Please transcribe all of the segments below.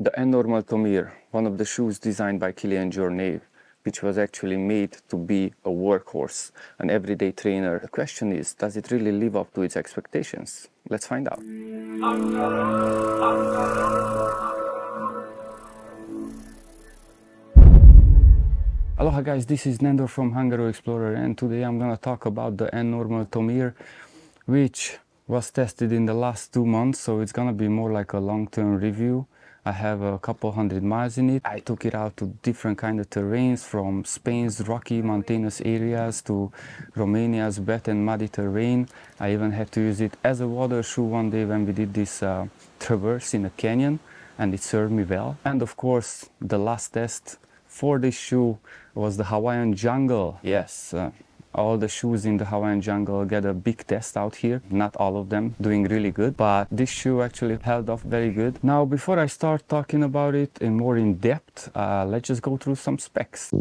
The NNormal Tomir, one of the shoes designed by Kilian Jornet, which was actually made to be a workhorse, an everyday trainer. The question is, does it really live up to its expectations? Let's find out. Aloha guys, this is Nandor from Hungaro Explorer and today I'm gonna talk about the NNormal Tomir which was tested in the last two months so it's gonna be more like a long-term review I have a couple hundred miles in it. I took it out to different kind of terrains from Spain's rocky mountainous areas to Romania's wet and muddy terrain. I even had to use it as a water shoe one day when we did this uh, traverse in a canyon and it served me well. And of course, the last test for this shoe was the Hawaiian Jungle. Yes, uh, all the shoes in the Hawaiian jungle get a big test out here. Not all of them doing really good, but this shoe actually held off very good. Now, before I start talking about it in more in depth, uh, let's just go through some specs.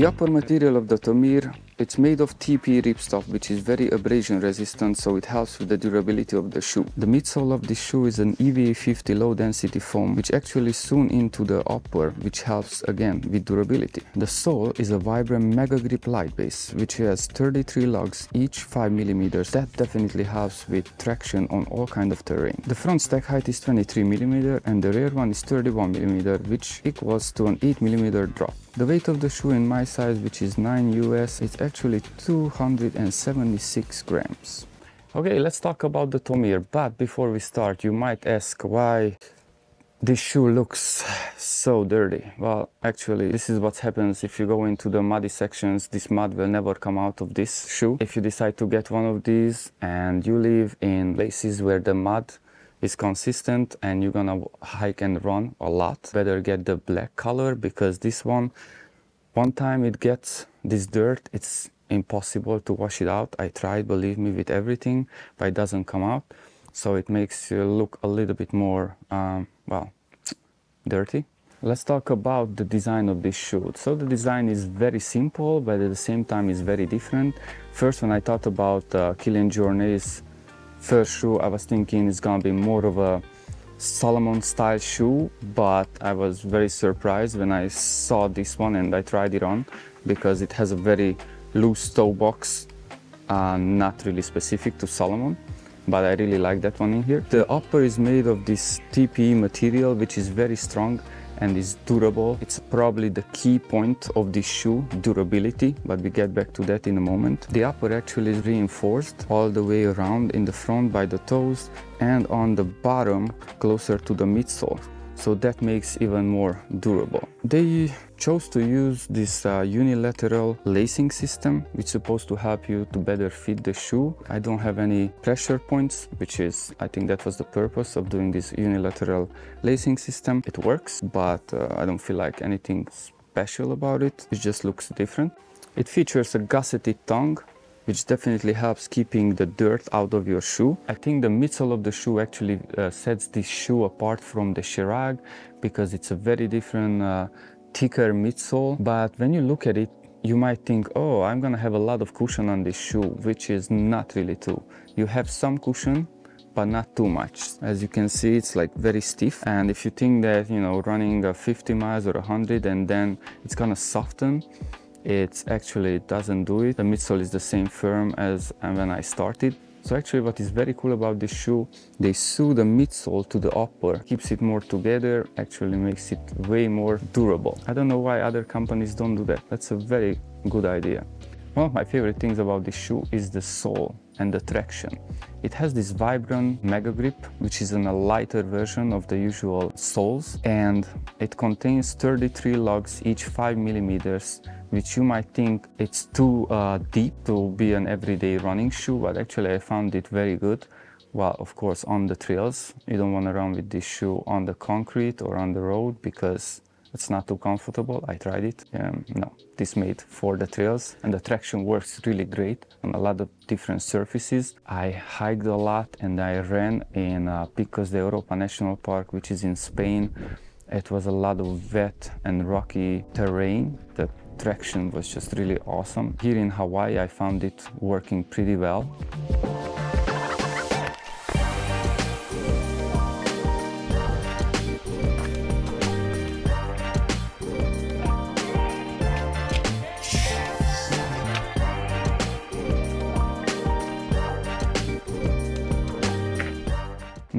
The upper material of the Tomir it's made of TP ripstop, which is very abrasion resistant, so it helps with the durability of the shoe. The midsole of this shoe is an EVA 50 low density foam, which actually sewn into the upper, which helps again with durability. The sole is a Vibram Mega Grip Litebase, which has 33 lugs, each 5 millimeters. That definitely helps with traction on all kind of terrain. The front stack height is 23 millimeter and the rear one is 31 millimeter, which equals to an 8 millimeter drop. The weight of the shoe in my size, which is 9 US, is actually 276 grams. Okay, let's talk about the Tomir. But before we start, you might ask why this shoe looks so dirty. Well, actually, this is what happens if you go into the muddy sections. This mud will never come out of this shoe. If you decide to get one of these and you live in places where the mud is consistent and you're gonna hike and run a lot. Better get the black color because this one one time it gets this dirt it's impossible to wash it out. I tried believe me with everything but it doesn't come out. So it makes you look a little bit more um, well dirty. Let's talk about the design of this shoe. So the design is very simple but at the same time is very different. First when i thought about uh, Kilian Jornet's first shoe I was thinking it's gonna be more of a Salomon style shoe but I was very surprised when I saw this one and I tried it on because it has a very loose toe box uh, not really specific to Salomon but I really like that one in here. The upper is made of this TPE material which is very strong and is durable. It's probably the key point of this shoe, durability, but we get back to that in a moment. The upper actually is reinforced all the way around in the front by the toes and on the bottom closer to the midsole so that makes even more durable. They chose to use this uh, unilateral lacing system which is supposed to help you to better fit the shoe. I don't have any pressure points which is I think that was the purpose of doing this unilateral lacing system. It works but uh, I don't feel like anything special about it. It just looks different. It features a gusseted tongue which definitely helps keeping the dirt out of your shoe. I think the midsole of the shoe actually uh, sets this shoe apart from the Kjerag because it's a very different uh, thicker midsole. But when you look at it, you might think, oh, I'm gonna have a lot of cushion on this shoe, which is not really true. You have some cushion, but not too much. As you can see, it's like very stiff. And if you think that, you know, running 50 miles or 100 and then it's gonna soften, it actually doesn't do it. The midsole is the same firm as uh, when I started. So actually what is very cool about this shoe, they sew the midsole to the upper, keeps it more together, actually makes it way more durable. I don't know why other companies don't do that. That's a very good idea. One of my favorite things about this shoe is the sole and the traction. It has this Vibram Mega Grip, which is a lighter version of the usual soles, and it contains 33 lugs, each 5 millimeters, which you might think it's too uh, deep to be an everyday running shoe, but actually I found it very good. Well, of course, on the trails, you don't want to run with this shoe on the concrete or on the road because it's not too comfortable. I tried it. Um, no, this made for the trails and the traction works really great on a lot of different surfaces. I hiked a lot and I ran in uh, Picos de Europa National Park, which is in Spain. It was a lot of wet and rocky terrain. The traction was just really awesome. Here in Hawaii, I found it working pretty well.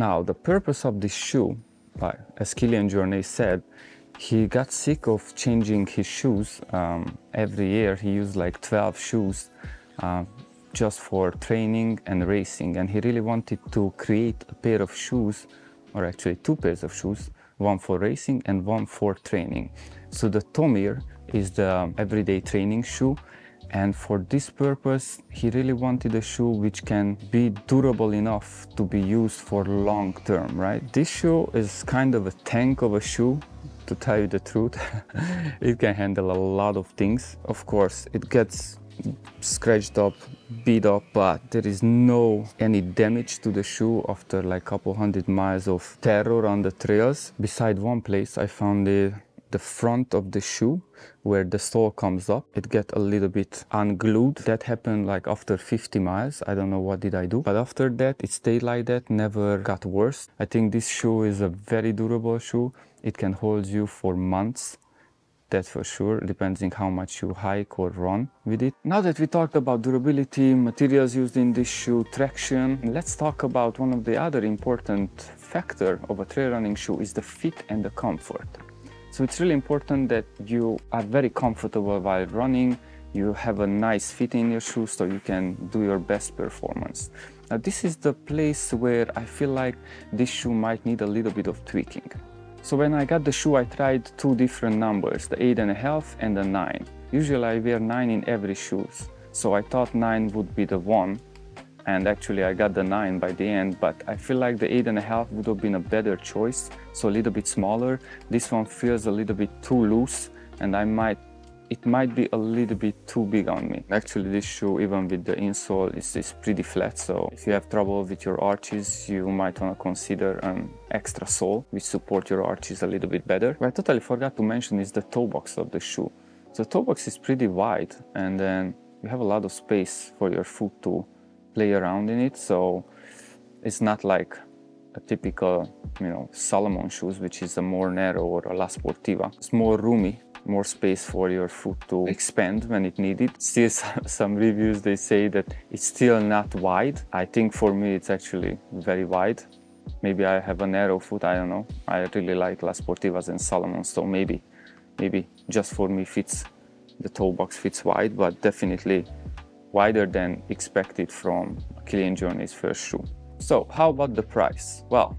Now, the purpose of this shoe, as Kilian Jornet said, he got sick of changing his shoes. Um, every year he used like 12 shoes uh, just for training and racing. And he really wanted to create a pair of shoes, or actually two pairs of shoes, one for racing and one for training. So the Tomir is the everyday training shoe. And for this purpose, he really wanted a shoe which can be durable enough to be used for long term, right? This shoe is kind of a tank of a shoe to tell you the truth. it can handle a lot of things. Of course, it gets scratched up, beat up, but there is no any damage to the shoe after like a couple hundred miles of terror on the trails. Beside one place, I found the the front of the shoe where the sole comes up. It get a little bit unglued. That happened like after 50 miles. I don't know what did i do. But after that it stayed like that never got worse. I think this shoe is a very durable shoe. It can hold you for months that's for sure, depending how much you hike or run with it. Now that we talked about durability, materials used in this shoe, traction, let's talk about one of the other important factor of a trail running shoe is the fit and the comfort. So it's really important that you are very comfortable while running, you have a nice fit in your shoes so you can do your best performance. Now this is the place where I feel like this shoe might need a little bit of tweaking. So when I got the shoe, I tried two different numbers, the eight and a half and the nine. Usually I wear nine in every shoes. So I thought nine would be the one. And actually I got the nine by the end, but I feel like the eight and a half would have been a better choice. So a little bit smaller. This one feels a little bit too loose and I might it might be a little bit too big on me. Actually, this shoe, even with the insole, is, is pretty flat. So if you have trouble with your arches, you might want to consider an extra sole, which support your arches a little bit better. What I totally forgot to mention is the toe box of the shoe. The toe box is pretty wide and then you have a lot of space for your foot to play around in it. So it's not like a typical, you know, Salomon shoes, which is a more narrow or a La Sportiva. It's more roomy more space for your foot to expand when it needed. Still some reviews they say that it's still not wide. I think for me it's actually very wide. Maybe I have a narrow foot, I don't know. I really like La Sportivas and Salomon, so maybe maybe just for me fits the toe box fits wide, but definitely wider than expected from Kilian Jornet's first shoe. So how about the price? Well,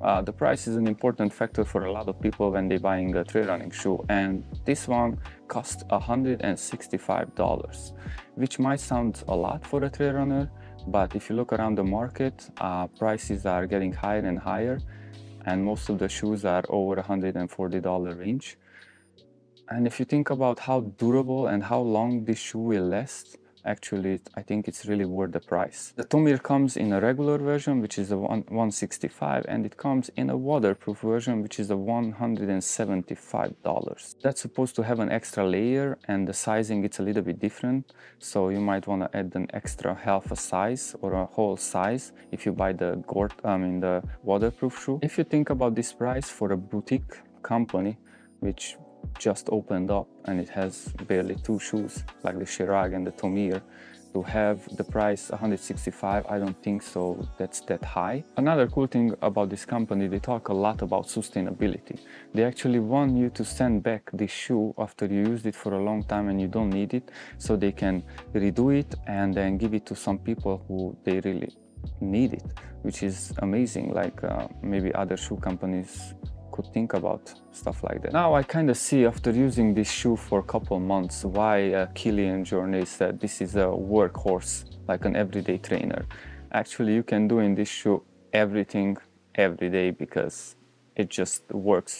uh, the price is an important factor for a lot of people when they're buying a trail running shoe and this one cost $165 which might sound a lot for a trail runner but if you look around the market uh, prices are getting higher and higher and most of the shoes are over $140 range and if you think about how durable and how long this shoe will last actually I think it's really worth the price. The Tomir comes in a regular version which is a 165 and it comes in a waterproof version which is a $175. That's supposed to have an extra layer and the sizing it's a little bit different so you might want to add an extra half a size or a whole size if you buy the Gort, I mean the waterproof shoe. If you think about this price for a boutique company which just opened up and it has barely two shoes like the Kjerag and the Tomir to have the price 165 i don't think so that's that high. Another cool thing about this company they talk a lot about sustainability. They actually want you to send back this shoe after you used it for a long time and you don't need it so they can redo it and then give it to some people who they really need it which is amazing. Like uh, maybe other shoe companies could think about stuff like that. Now I kind of see after using this shoe for a couple months why uh, Kilian Jornet said this is a workhorse, like an everyday trainer. Actually, you can do in this shoe everything every day because it just works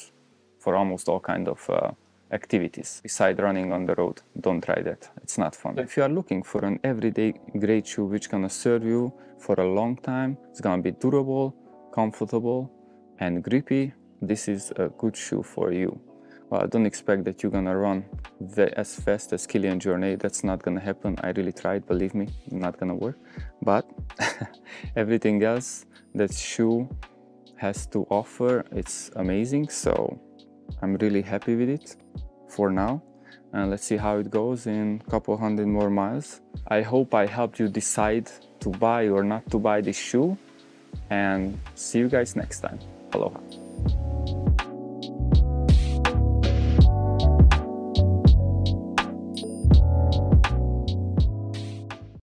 for almost all kind of uh, activities beside running on the road. Don't try that. It's not fun. If you are looking for an everyday great shoe which gonna serve you for a long time, it's gonna be durable, comfortable, and grippy, this is a good shoe for you. Well, I don't expect that you're gonna run as fast as Kilian Jornet. That's not gonna happen. I really tried, believe me, not gonna work. But everything else that shoe has to offer, it's amazing. So I'm really happy with it for now. And let's see how it goes in a couple hundred more miles. I hope I helped you decide to buy or not to buy this shoe. and see you guys next time. Aloha.